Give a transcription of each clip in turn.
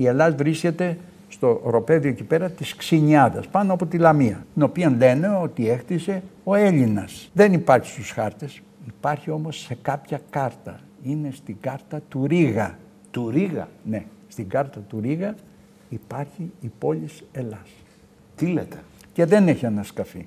Η Ελλάδα βρίσκεται στο ροπέδιο εκεί πέρα της Ξινιάδας, πάνω από τη Λαμία, την οποία λένε ότι έκτισε ο Έλληνας. Δεν υπάρχει στους χάρτες, υπάρχει όμως σε κάποια κάρτα. Είναι στην κάρτα του Ρίγα. Του Ρίγα. Ναι, στην κάρτα του Ρίγα υπάρχει η πόλη Ελλάς. Τι λέτε; Και δεν έχει ανασκαφεί.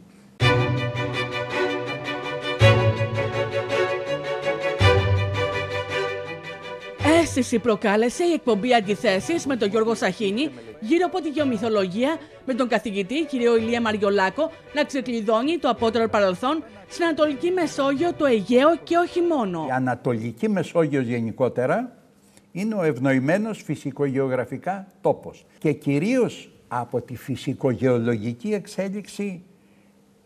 Αίσθηση προκάλεσε η εκπομπή Αντιθέσεις με τον Γιώργο Σαχίνη γύρω από τη γεωμυθολογία με τον καθηγητή κ. Ηλία Μαριολάκο να ξεκλειδώνει το απότερο παρελθόν στην Ανατολική Μεσόγειο, το Αιγαίο και όχι μόνο. Η Ανατολική Μεσόγειος γενικότερα είναι ο ευνοημένος φυσικογεωγραφικά τόπος και κυρίως από τη φυσικογεωλογική εξέλιξη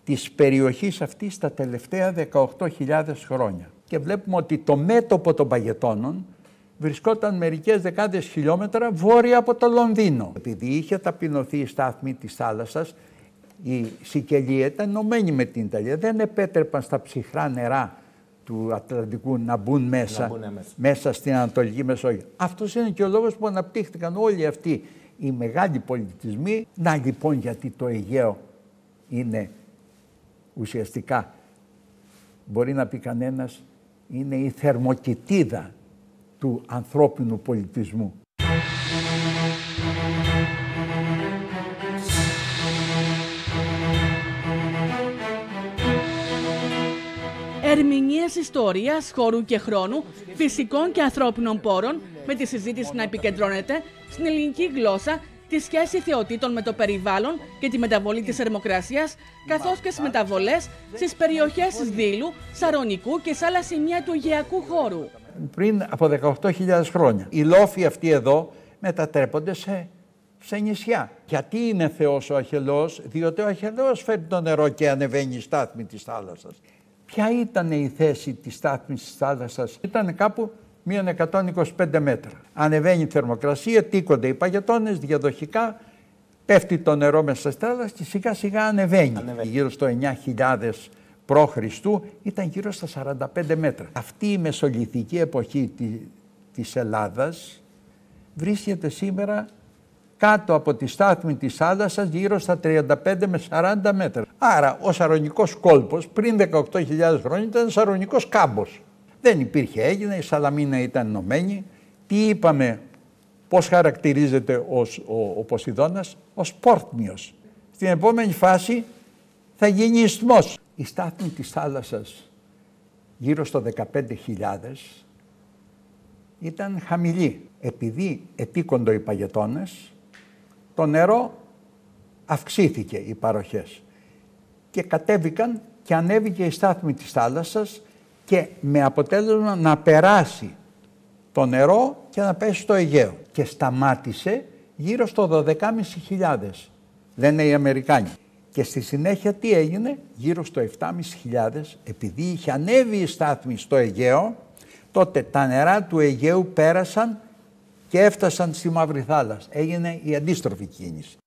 της περιοχής αυτής τα τελευταία 18.000 χρόνια. Και βλέπουμε ότι το μέτωπο των παγετώνων βρισκόταν μερικές δεκάδες χιλιόμετρα βόρεια από το Λονδίνο. Επειδή είχε ταπεινωθεί η στάθμη της θάλασσας, η Σικελία ήταν ενωμένη με την Ιταλία. Δεν επέτρεπαν στα ψυχρά νερά του Ατλαντικού να μπουν μέσα, μέσα. στην Ανατολική Μεσόγειο. Αυτός είναι και ο λόγος που αναπτύχθηκαν όλοι αυτοί οι μεγάλοι πολιτισμοί. Να λοιπόν γιατί το Αιγαίο είναι ουσιαστικά, μπορεί να πει κανένας, είναι η θερμοκοιτίδα του ανθρώπινου πολιτισμού. Ερμηνείες ιστορίας, χώρου και χρόνου, φυσικών και ανθρώπινων πόρων, με τη συζήτηση να επικεντρώνεται στην ελληνική γλώσσα, τη σχέση θεοτήτων με το περιβάλλον και τη μεταβολή της θερμοκρασίας, καθώς και στις μεταβολές στις περιοχές της Δήλου, Σαρονικού και σε άλλα σημεία του Αιγαιακού χώρου πριν από 18.000 χρόνια. Οι λόφοι αυτοί εδώ μετατρέπονται σε, σε νησιά. Γιατί είναι Θεός ο Αχελός, διότι ο Αχελός φέρνει το νερό και ανεβαίνει η στάθμη της θάλασσας. Ποια ήταν η θέση της στάθμης της θάλασσας, ήταν κάπου μείον 125 μέτρα. Ανεβαίνει η θερμοκρασία, τίκονται οι παγετώνες διαδοχικά, πέφτει το νερό μέσα στη θάλασσα και σιγά σιγά ανεβαίνει. ανεβαίνει. Γύρω στο 9.000 π.Χ. ήταν γύρω στα 45 μέτρα. Αυτή η μεσολυθική εποχή της Ελλάδας βρίσκεται σήμερα κάτω από τη στάθμη της θάλασσας γύρω στα 35 με 40 μέτρα. Άρα ο Σαρονικός κόλπος πριν 18.000 χρόνια ήταν Σαρονικός κάμπος. Δεν υπήρχε έγινε, η Σαλαμίνα ήταν ενωμένη. Τι είπαμε, πώς χαρακτηρίζεται ως, ο, ο Ποσειδώνας, ως πόρτμιος. Στην επόμενη φάση θα γίνει ισθμός η στάθμη της θάλασσας γύρω στο 15.000 ήταν χαμηλή. Επειδή ετήκοντο οι παγετώνες, το νερό αυξήθηκε οι παροχές και κατέβηκαν και ανέβηκε η στάθμη της θάλασσας και με αποτέλεσμα να περάσει το νερό και να πέσει στο Αιγαίο. Και σταμάτησε γύρω στο 12.500, λένε οι Αμερικάνοι. Και στη συνέχεια τι έγινε, γύρω στο 7.500, επειδή είχε ανέβει η στάθμη στο Αιγαίο, τότε τα νερά του Αιγαίου πέρασαν και έφτασαν στη Μαύρη Θάλασσα. Έγινε η αντίστροφη κίνηση.